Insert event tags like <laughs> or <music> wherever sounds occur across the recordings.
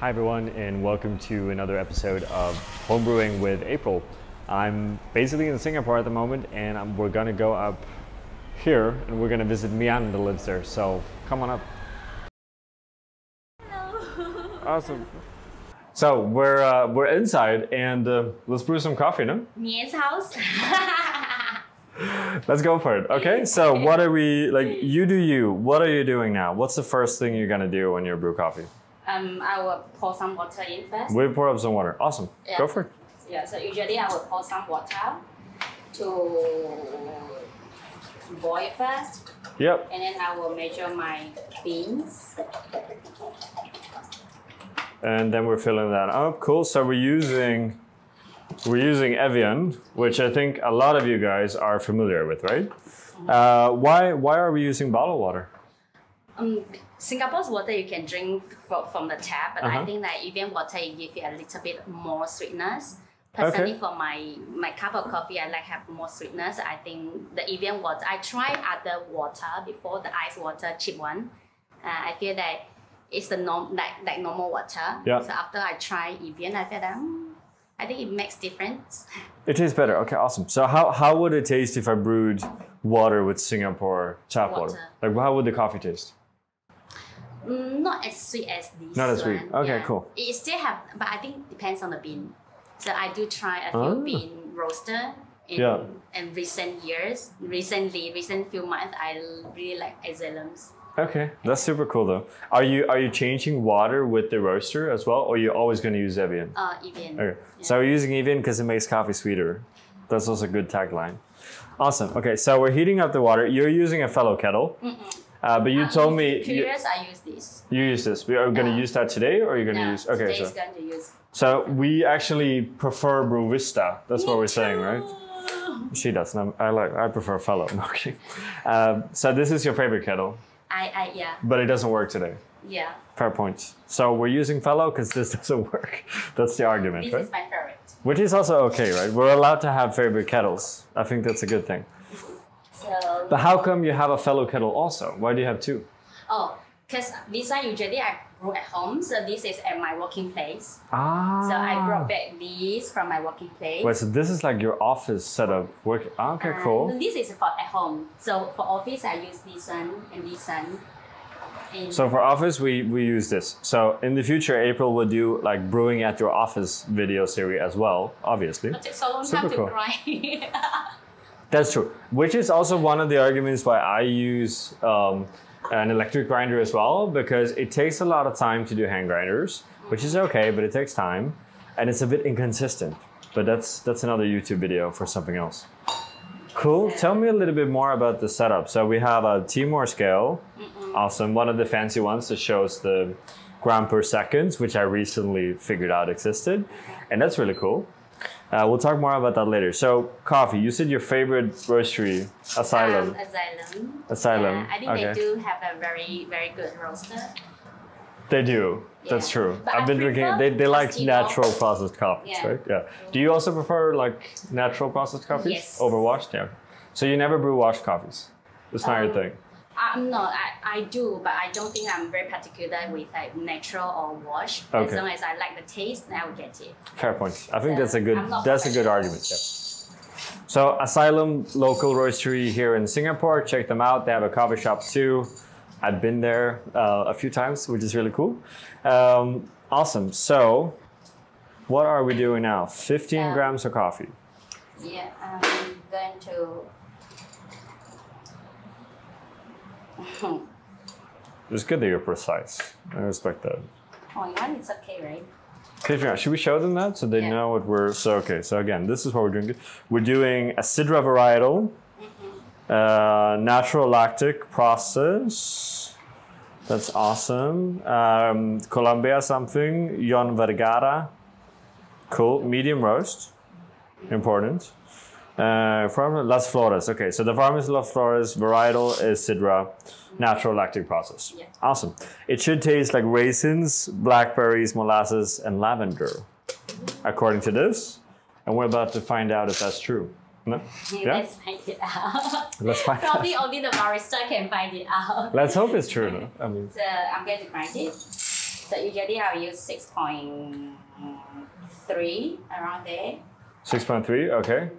Hi everyone, and welcome to another episode of Homebrewing with April. I'm basically in Singapore at the moment, and I'm, we're gonna go up here, and we're gonna visit Mian that lives there. So come on up. Hello. <laughs> Awesome. So we're uh, we're inside, and uh, let's brew some coffee, no? Mian's house. <laughs> Let's go for it. Okay. So what are we like? You do you. What are you doing now? What's the first thing you're gonna do when you brew coffee? Um, I will pour some water in first. We pour up some water. Awesome. Yeah. Go for it. Yeah, so usually I will pour some water to boil first, Yep. and then I will measure my beans. And then we're filling that up. Cool. So we're using we're using Evian, which I think a lot of you guys are familiar with, right? Uh, why why are we using bottled water? Um, Singapore's water you can drink fro- from the tap, but Uh-huh. I think that Evian water it give you a little bit more sweetness. Personally, Okay. for my my cup of coffee, I like have more sweetness. I think the Evian water. I tried other water before the ice water cheap one. Uh, I feel that it's the norm like like normal water. Yeah. So after I try Evian, I feel that mm, I think it makes difference. <laughs> It tastes better. Okay, awesome. So how, how would it taste if I brewed water with Singapore tap water? Water. Like how would the coffee taste? Mm, not as sweet as this. Not as sweet. one. Okay, Yeah. cool. It still have, but I think depends on the bean. So I do try a few Ah. bean roaster in Yeah. in recent years. Recently, recent few months, I really like Asylum's. Okay, that's super cool though. Are you are you changing water with the roaster as well, or are you always going to use Evian? Uh, Evian. Okay, so we're using Evian because it makes coffee sweeter. That's also a good tagline. Awesome. Okay, so we're heating up the water. You're using a fellow kettle, uh, but you Uh, told me you, I use this. you use this. We are going to Yeah. use that today, or you're going to use? Okay, so going to use. so we actually prefer Brewista. That's what we're saying, right? She does. I'm- I like. I prefer fellow. <laughs> No kidding. Um, so this is your favorite kettle, I, I, yeah, but it doesn't work today. yeah. Fair point. So we're using fellow because this <laughs> doesn't work. That's the argument, This right? is my favorite. Which is also okay, right? We're allowed to have favorite kettles. I think that's a good thing. So, But how come you have a fellow kettle also? Why do you have two? oh, because this one usually I brew at home. So this is at my working place. Ah. So I brought back these from my working place. Wait, so this is like your office setup. Work. ah, Okay, And cool. This is for at home. So for office, I use this one and this one. And So for office, we we use this. So in the future, April will do like brewing at your office video series as well. Obviously, it takes so long Super time to cool. grind. <laughs> that's true. Which is also one of the arguments why I use um, an electric grinder as well, because it takes a lot of time to do hand grinders, which is okay, but it takes time, and it's a bit inconsistent. But that's that's another YouTube video for something else. Cool. Tell me a little bit more about the setup. So we have a Timemore scale, awesome. One of the fancy ones that shows the gram per seconds, which I recently figured out existed, and that's really cool. Uh, we'll talk more about that later. So coffee. You said your favorite roastery, Asylum. Um, asylum. Asylum, Yeah, I think okay. they do have a very very good roaster. They do. That's true. But I've I been drinking. They, they like natural processed coffees, Yeah. right? Yeah. Do you also prefer like natural processed coffees Yes. over washed? Yeah. So you never brew washed coffees. It's not your Um, thing. I'm not. I, I do, but I don't think I'm very particular with like natural or wash. Okay. As long as I like the taste, then I will get it. Fair point. I think Yeah. that's a good that's a good argument. Yeah. So Asylum local roastery here in Singapore. Check them out. They have a coffee shop too. I've been there uh, a few times, which is really cool. Um, awesome. So, what are we doing now? 15 Um, grams of coffee. Yeah, I'm going to. It's good that you're precise. I respect that. Oh, yeah, it's okay, right? Okay, should we show them that so they Yeah. know what we're? So okay, so again, this is what we're doing. We're doing a Sidra varietal, uh, natural lactic process. That's awesome. Um, Colombia something. Jhoan Vergara. Cool. Medium roast. Important. Uh, from Las Flores. Okay, so the farm is Las Flores. Varietal is Sidra. Natural lactic process. Yeah. Awesome. It should taste like raisins, blackberries, molasses, and lavender, according to this. And we're about to find out if that's true. No? Yeah? Let's find it out. Let's find <laughs> out. Probably only the barista can find it out. Let's hope it's true. though. I mean, So I'm going to grind it. So usually I'll use six point three around there, 6.3, okay.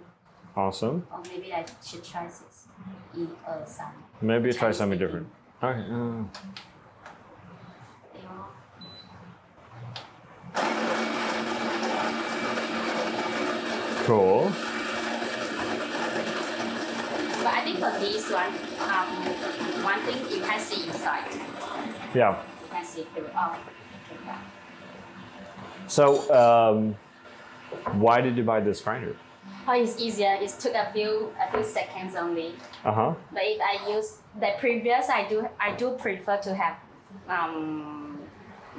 Awesome. Or maybe I should try six, e, uh, some. Maybe try something different. All right. Uh. Cool. But I think for this one, um, one thing you can see inside. Yeah. You can see through. Oh. So, um, why did you buy this grinder? Oh, it's easier. It took a few a few seconds only. Uh huh. But if I use the previous, I do I do prefer to have um,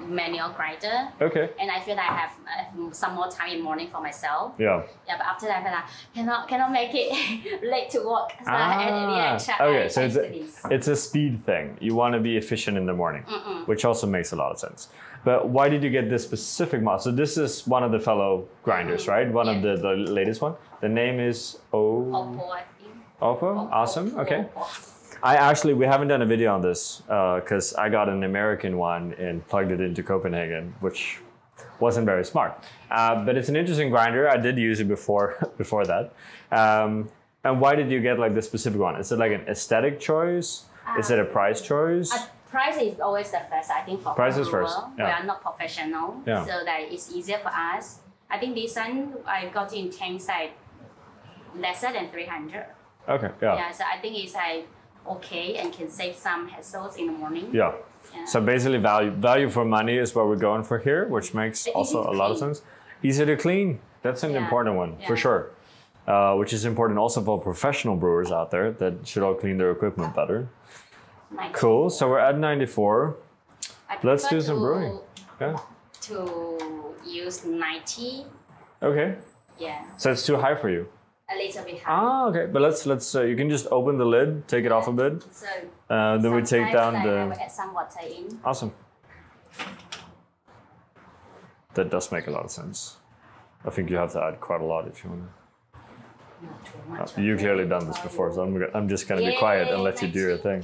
manual grinder, Okay. and I feel like I have uh, some more time in morning for myself. Yeah. Yeah, but after that, I feel like cannot cannot make it <laughs> late to work. So yeah, I Ah, okay, I, so I it's a, it's a speed thing. You want to be efficient in the morning, Mm-mm. which also makes a lot of sense. But why did you get this specific model? So this is one of the fellow grinders, right? One of the, the latest one. The name is O Oppo, I think. Oppo. Oppo, Awesome. Okay. Oppo. I actually we haven't done a video on this because I got an American one and plugged it into Copenhagen, which wasn't very smart. Uh, but it's an interesting grinder. I did use it before <laughs> before that. Um, and why did you get like this specific one? Is it like an aesthetic choice? Is it a price choice? Uh, price is always the first, I think, for Price is first, yeah. We are not professional, Yeah. so that it's easier for us. I think this one I got in tank side lesser than 300. Okay. Yeah. Yeah, so I think it's like okay and can save some hassles in the morning. Yeah. Yeah. So basically, value value for money is what we're going for here, which makes Easy also a lot of sense. Easy to clean. That's an Yeah. important one for sure. Uh, which is important also for professional brewers out there that should all clean their equipment better. Nice. Cool. So we're at 94. I Let's do some to- brewing. Yeah. To use 90, Okay. yeah, So it's too high for you. a little bit high. Ah, okay. But let's let's. Uh, you can just open the lid, take it off a bit. So Uh, then we take down I the. add some water in. Awesome. That does make a lot of sense. I think you have to add quite a lot if you want. Not too much. You okay? clearly done this before, so I'm, I'm just gonna be quiet and let you do your thing.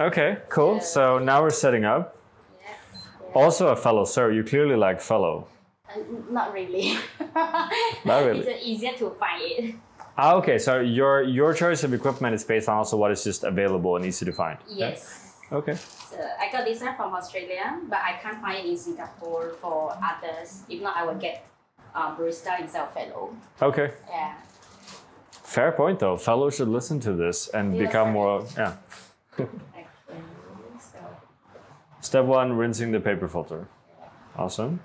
Okay, cool. Yeah. So now we're setting up. Yeah. Also a fellow, sir. You clearly like fellow. Uh, not really. <laughs> Not really. It's easier to find it. Ah, okay. So your your choice of equipment is based on also what is just available and easy to find. Yeah? Yes. Okay. So I got this one from Australia, but I can't find it in Singapore for others. If not, I will get uh, Brewista instead of fellow. Okay. Yeah. Fair point though. Fellow should listen to this and Yeah, become sorry. more. Yeah. So Step one: rinsing the paper filter. Awesome.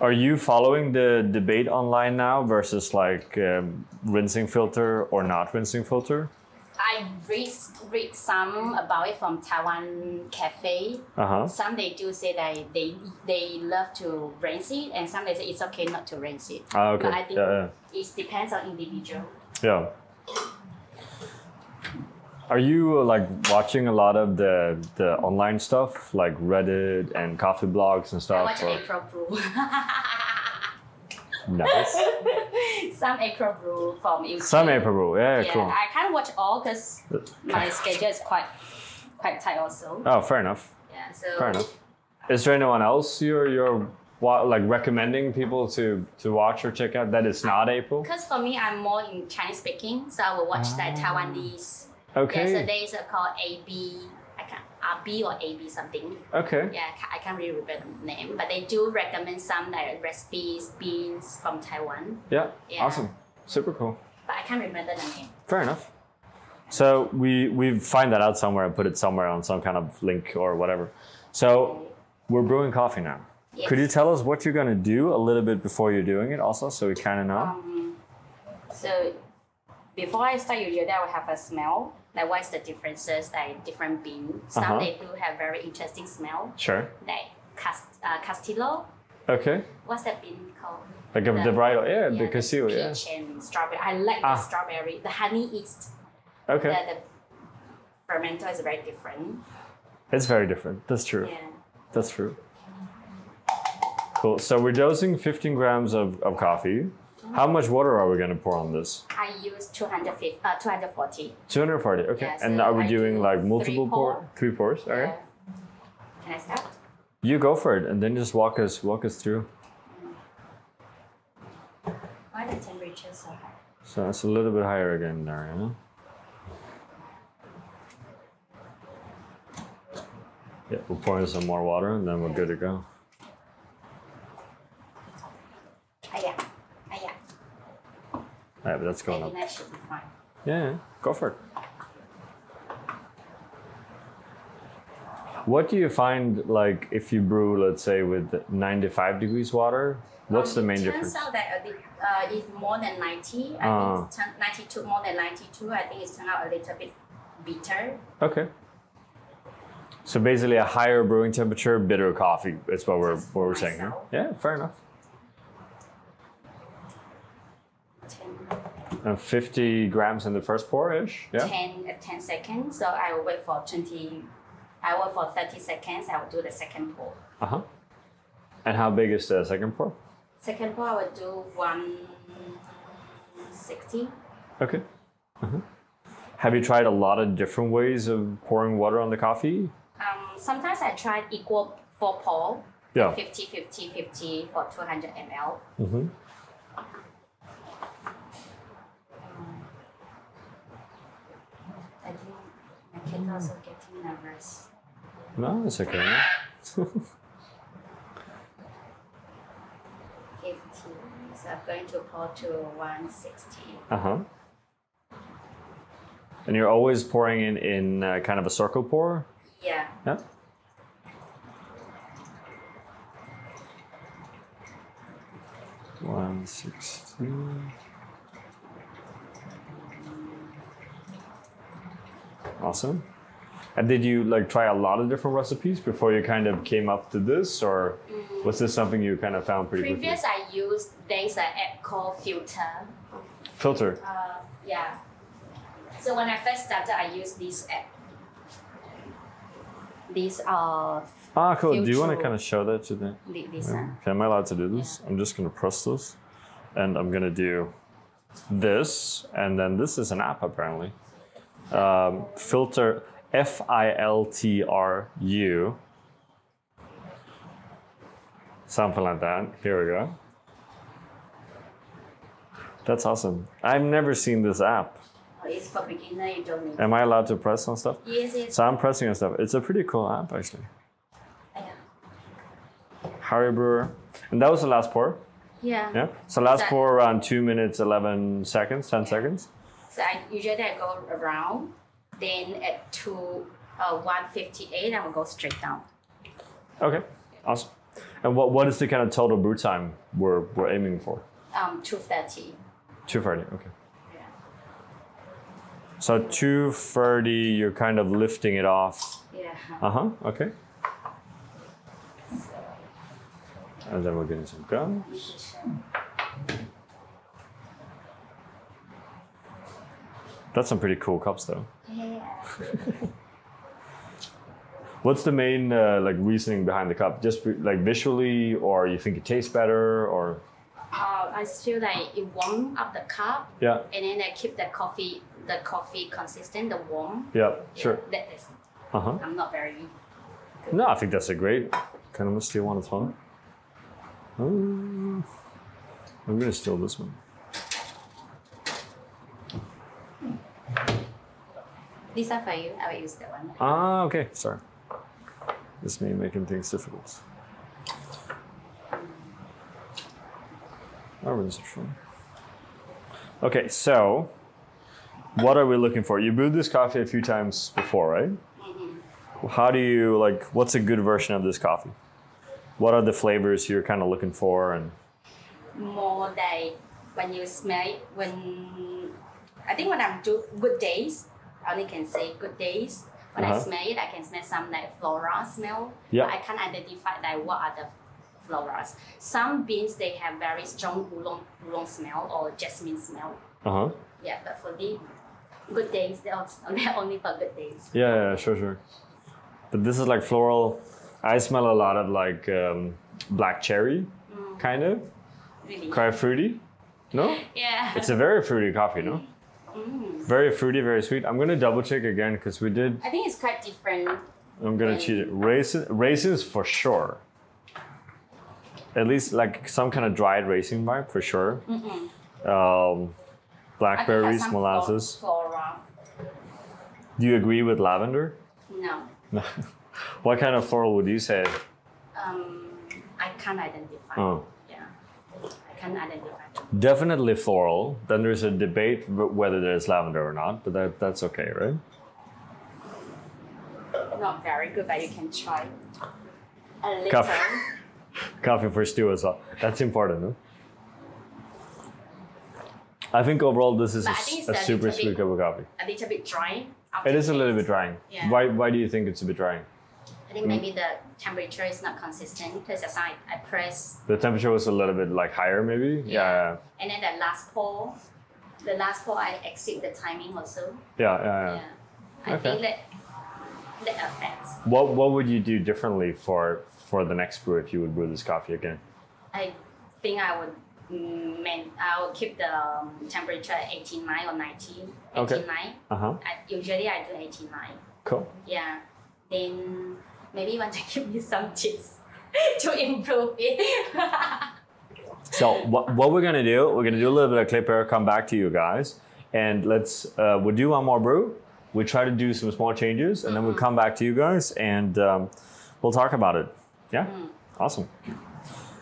Are you following the debate online now versus like um, rinsing filter or not rinsing filter? I read read some about it from Taiwan cafe. Uh huh. Some they do say that they they love to rinse it, and some they say it's okay not to rinse it. Ah, okay. But I think Yeah, it depends on individual. yeah. Are you uh, like watching a lot of the the online stuff like Reddit and coffee blogs and I stuff? watch or- April <laughs> Brew. Nice. <laughs> some April Brew from YouTube. Some April Brew. Yeah, Yeah, cool. I can't watch all because my <laughs> schedule is quite quite tight also. Oh, fair enough. Yeah, so Fair enough. Is there anyone else you're you're like recommending people to to watch or check out that is not April? because for me I'm more in Chinese speaking, so I will watch like Taiwanese. Yeah, so Okay. there is a called AB. I can't RB or AB something. Okay. Yeah, I can't really remember the name, but they do recommend some like recipes, beans from Taiwan. Yeah. Yeah. Awesome. Super cool. But I can't remember the name. Fair enough. So we we find that out somewhere and put it somewhere on some kind of link or whatever. So we're brewing coffee now. Yes. Could you tell us what you're gonna do a little bit before you're doing it also so we kinda know? Um, so before I start, usually I will have a smell. Like what's the differences? Like different bean. Some Uh-huh. they do have very interesting smell. Sure. Like cast, uh, Castillo. Okay. What's that bean called? Like a, the, The- bridal, yeah, the the casio, yeah. and strawberry. I like Ah. the strawberry. The honey is Okay. the, the fermenter is very different. It's very different. That's true. Yeah. That's true. Cool. So we're dosing 15 grams of, of coffee. How much water are we going to pour on this? I use 250, uh, 240. 240. Okay. Yeah, and so are we I doing do like three multiple pour? pour. Three pours. Okay. Yeah. Can I start? You go for it, and then just walk us walk us through. Why the temperature so high? So it's a little bit higher again there, yeah? Yeah, we'll pour in some more water and then we're good to go. Ah, yeah. Ah, yeah. Alright, but that's going think up. that should be fine. Yeah, yeah, go for it. What do you find like if you brew, let's say, with 95 degrees water? What's the Um, main it difference? Turns out that uh, the, uh, it's more than 90. I Ah. think turn- 92, more than 92. I think it's turned out a little bit bitter. Okay. So basically, a higher brewing temperature, bitter coffee. Is what we're what we're saying here. Yeah, fair enough. 10, And 50 grams in the first pour ish. Yeah. 10, uh, 10 seconds. So I will wait for 20. I wait for 30 seconds. I will do the second pour. Uh huh. And how big is the second pour? Second pour, I will do 160. Okay. Uh-huh. Have you tried a lot of different ways of pouring water on the coffee? Um, sometimes I try equal four pour, Yeah. 50, 50, 50 for 200 ml. Mm-hmm. I think my kid also getting nervous. No, it's okay. <laughs> 15. So I'm going to pour to 160. Uh huh. And you're always pouring in in uh, kind of a circle pour. Yeah. Yeah. One sixty. Awesome. And did you like try a lot of different recipes before you kind of came up to this, or was this something you kind of found pretty quickly? Previous I used there's an app called Filtru. Filtru. Uh, yeah. So when I first started, I used this app. These are Ah, cool. Do you want to kind of show that to the? thi- this one. Okay, am I allowed to do this? I'm just gonna press this, and I'm gonna do this, and then this is an app apparently. Um, Filtru F I L T R U. Something like that. Here we go. That's awesome. I've never seen this app. Oh, It's for beginner. You don't need. Am I allowed to press on stuff? Yes, yes. So I'm pressing on stuff. It's a pretty cool app actually. Yeah. Harry Brewer. And that was the last pour. Yeah. Yeah. So last pour around two minutes, eleven seconds, ten seconds. So I usually I go around. Then at two, uh, one fifty eight, I will go straight down. Okay. Awesome. And what what is the kind of total brew time we're we're aiming for? Um, two thirty. Two thirty. Okay. Yeah. So two thirty, you're kind of lifting it off. Yeah. Uh huh. Okay. And then we're getting some gums. That's some pretty cool cups, though. Yeah. <laughs> What's the main uh, like reasoning behind the cup? Just like visually, or you think it tastes better, or Uh, I feel like it warm up the cup, yeah, and then I keep the coffee, the coffee consistent, the warm. yeah, sure. That is, Uh huh. I'm not very. No, I think that's a great. Kind of steal one as well. Um, I'm gonna steal this one. These are for you. I will use that one. Ah, okay. Sorry. This me making things difficult. This is fun. Okay, so what are we looking for? You brewed this coffee a few times before, right? Mhm. How do you like? What's a good version of this coffee? What are the flavors you're kind of looking for? And More like when you smell it, when I think when I'm do good days, I only can say good days. When I Uh-huh. smell it, I can smell some like floral smell. Yeah. But I can't identify like what are the florals. Some beans they have very strong oolong oolong smell or jasmine smell. uh huh. Yeah, but for the good days, they're only, <laughs> only for good days. Yeah, yeah, sure, sure. But this is like floral. I smell a lot of like um, black cherry, kind of Really. quite fruity. No, <laughs> Yeah. it's a very fruity coffee. No, Mm. very fruity, very sweet. I'm gonna double check again because we did. I think it's quite different I'm gonna cheat it. Raisin, raisins for sure. At least like some kind of dried raisin vibe for sure. Um, I think has blackberries, molasses. flo- Floral. Do you agree with lavender? No. <laughs> what kind of floral would you say? Um, I can't identify. Oh. Yeah. I can't identify. Definitely floral. Then there's a debate whether there's lavender or not, but that, that's okay, right? Not very good, but you can try. A little. Coffee. <laughs> Coffee for stew as well. That's important, no? I think overall this is a, But I s- think it's a a super sweet bit- cup of coffee. A little bit dry. It is a little bit drying. Yeah. Why, why do you think it's a bit drying? I think maybe the temperature is not consistent because as I, I press The temperature was a little bit like higher, maybe. Yeah, and then the last pour, the last pour I exceed the timing also. yeah, yeah, yeah. yeah. Yeah. I Okay. think that that affects. What What would you do differently for for the next brew if you would brew this coffee again? I think I would mm, man, I will keep the um, temperature at 89 or 90. Okay. 89. Uh huh. I, usually I do 89. Cool. Yeah. Then maybe you want to <laughs> give me some tips <laughs> to improve it. <laughs> So what, what we're gonna do? We're gonna do a little bit of clip here. Come back to you guys, and let's uh, we'll do one more brew. We try to do some small changes, and then we'll come back to you guys, and um, we'll talk about it. Yeah. Awesome.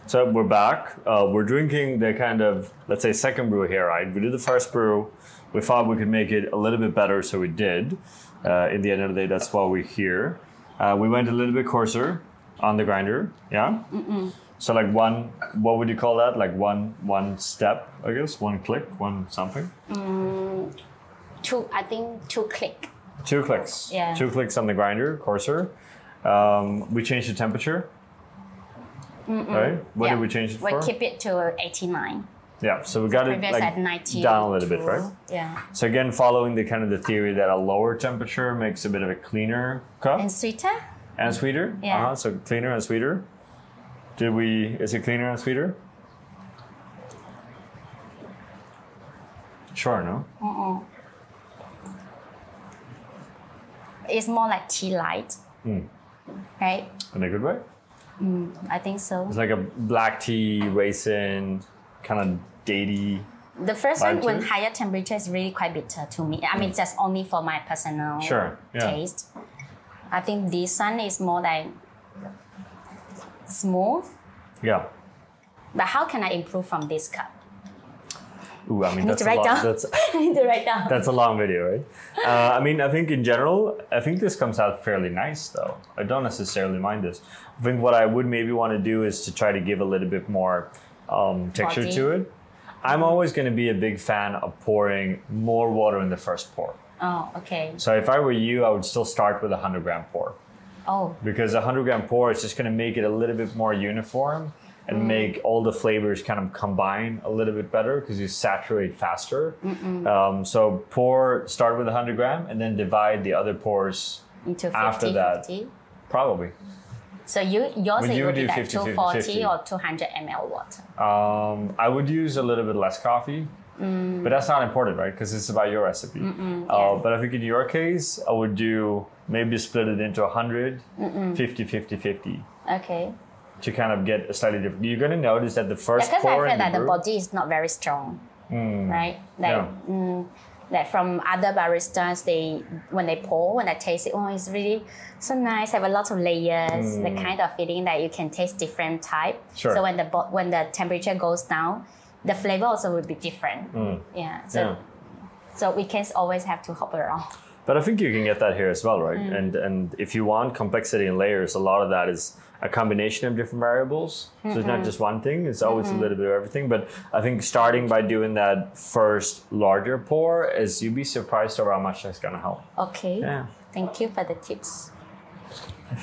So we're back. Uh, we're drinking the kind of let's say second brew here, right? We did the first brew. We thought we could make it a little bit better, so we did. Uh, in the end of the day, that's why we're here. Uh, we went a little bit coarser on the grinder. Yeah. So like one, what would you call that? Like one one step, I guess. One click, one something. two, I think two click. Two clicks. Yeah. Two clicks on the grinder, coarser. Um, we changed the temperature. Right. What yeah. did we change it We for? keep it to 89. Yeah. So we got it like down a little bit, right? Yeah. So again, following the kind of the theory that a lower temperature makes a bit of a cleaner cup And sweeter? and sweeter. Yeah. Uh-huh, so cleaner and sweeter. Did we? Is it cleaner and sweeter? Sure. No. It's more like tea light. Hmm. Right? In a good way. I think so. It's like a black tea, raisin, kind of datey. The first one, when higher temperature, is really quite bitter to me. I mean, just only for my personal Sure, yeah. taste. I think this one is more like smooth. Yeah. But how can I improve from this cup? Ooh, I mean <laughs> that's to a long, down. that's I <laughs> need to write down. that's a long video, right? Uh, I mean, I think in general, I think this comes out fairly nice, though. I don't necessarily mind this. I think what I would maybe want to do is to try to give a little bit more um, texture Body. to it. I'm always going to be a big fan of pouring more water in the first pour. Oh, okay. So if I were you, I would still start with a 100 gram pour Oh, because a 100 gram pour is just going to make it a little bit more uniform and make all the flavors kind of combine a little bit better because you saturate faster. Um, so pour, start with a 100 gram and then divide the other pours into 50, After that. 50. probably. So you yours Would it you would be do like 50, 50, 240 50? or 200 ml water. Um, I would use a little bit less coffee, but that's not important, right? Because it's about your recipe. Uh, but I think in your case, I would do maybe split it into 100, 50, 50, 50 Okay. to kind of get a slightly different. You're going to notice that the first Because I feel that the body is not very strong, right? Like, Yeah. mm, like from other baristas, they when they pour, when I taste it, oh, it's really so nice. Have a lot of layers, the kind of feeling that you can taste different type. Mm. Sure. So when the bo- when the temperature goes down, the flavor also will be different. Yeah. So Mm. Yeah. so we can always have to hop around. But I think you can get that here as well, right? Mm. And and if you want complexity in layers, a lot of that is a combination of different variables. So it's not just one thing; it's always a little bit of everything. But I think starting by doing that first larger pour is you'd be surprised over how much that's gonna help. Okay. Yeah. Thank you for the tips.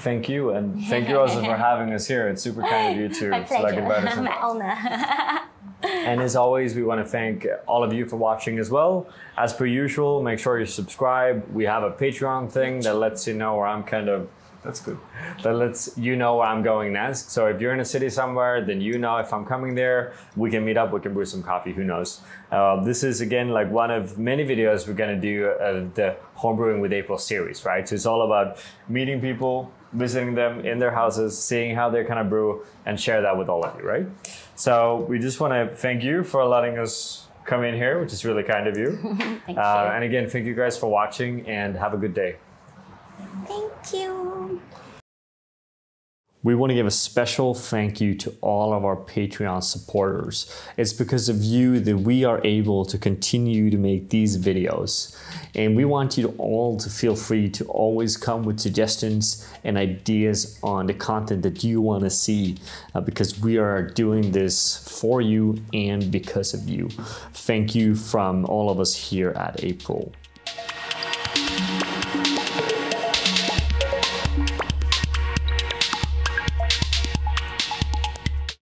Thank you, and thank you <laughs> also for having us here. It's super kind of you <laughs> to, to like invite us. <laughs> My honor. And as always, we want to thank all of you for watching as well. As per usual, make sure you subscribe. We have a Patreon thing that lets you know where I'm kind of That's good. That lets you know where I'm going next. So if you're in a city somewhere, then you know if I'm coming there, we can meet up, we can brew some coffee, who knows. Uh, this is again like one of many videos we're gonna do uh, the homebrewing with April series, right? So it's all about meeting people, visiting them in their houses, seeing how they kind of brew and share that with all of you, right? So we just wanna thank you for letting us come in here, which is really kind of you. <laughs> Thank Uh, you. and again, thank you guys for watching and have a good day. Thank you. We want to give a special thank you to all of our Patreon supporters. It's because of you that we are able to continue to make these videos. And we want you all to feel free to always come with suggestions and ideas on the content that you want to see uh, because we are doing this for you and because of you. Thank you from all of us here at April.